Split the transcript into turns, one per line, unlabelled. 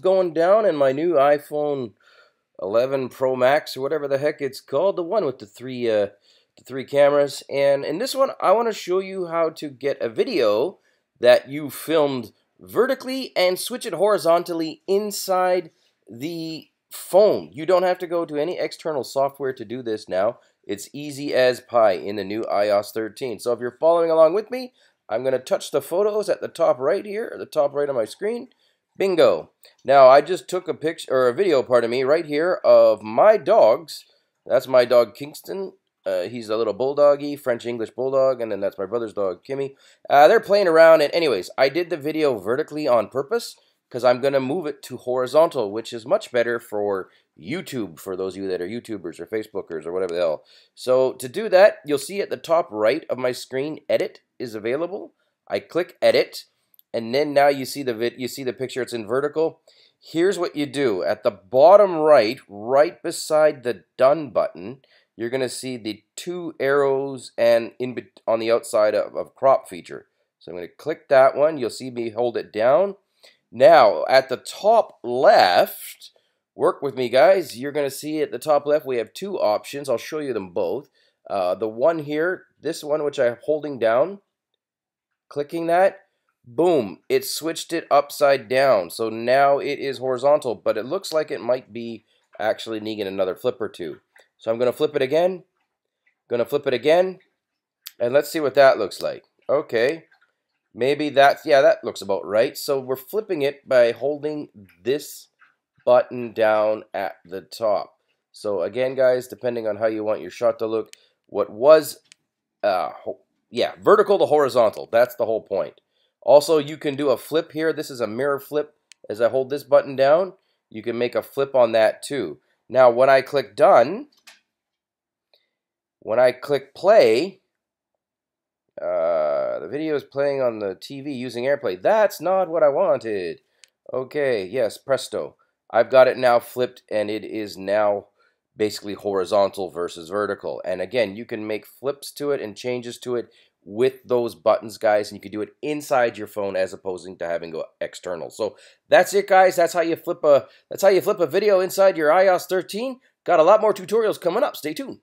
Going down in my new iPhone 11 Pro Max or whatever the heck it's called, the one with the three uh, the three cameras. And in this one, I want to show you how to get a video that you filmed vertically and switch it horizontally inside the phone. You don't have to go to any external software to do this now. It's easy as pie in the new iOS 13. So if you're following along with me, I'm going to touch the photos at the top right here, or the top right of my screen, Bingo. Now, I just took a picture, or a video, pardon me, right here of my dogs. That's my dog, Kingston. Uh, he's a little bulldoggy, French-English bulldog, and then that's my brother's dog, Kimmy. Uh, they're playing around, and anyways, I did the video vertically on purpose because I'm going to move it to horizontal, which is much better for YouTube, for those of you that are YouTubers or Facebookers or whatever the hell. So to do that, you'll see at the top right of my screen, Edit is available. I click Edit, and then now you see the vid you see the picture it's in vertical. Here's what you do. At the bottom right right beside the done button you're gonna see the two arrows and in on the outside of, of crop feature. So I'm gonna click that one. You'll see me hold it down. Now at the top left work with me guys. You're gonna see at the top left we have two options. I'll show you them both. Uh, the one here this one which I'm holding down clicking that boom, it switched it upside down. So now it is horizontal, but it looks like it might be actually needing another flip or two. So I'm going to flip it again, going to flip it again, and let's see what that looks like. Okay, maybe that's, yeah, that looks about right. So we're flipping it by holding this button down at the top. So again, guys, depending on how you want your shot to look, what was, uh, yeah, vertical to horizontal, that's the whole point. Also, you can do a flip here. This is a mirror flip. As I hold this button down, you can make a flip on that too. Now, when I click done, when I click play, uh, the video is playing on the TV using AirPlay. That's not what I wanted. Okay, yes, presto. I've got it now flipped and it is now basically horizontal versus vertical. And again, you can make flips to it and changes to it with those buttons, guys, and you can do it inside your phone as opposed to having go external. So that's it, guys. That's how you flip a that's how you flip a video inside your iOS 13. Got a lot more tutorials coming up. Stay tuned.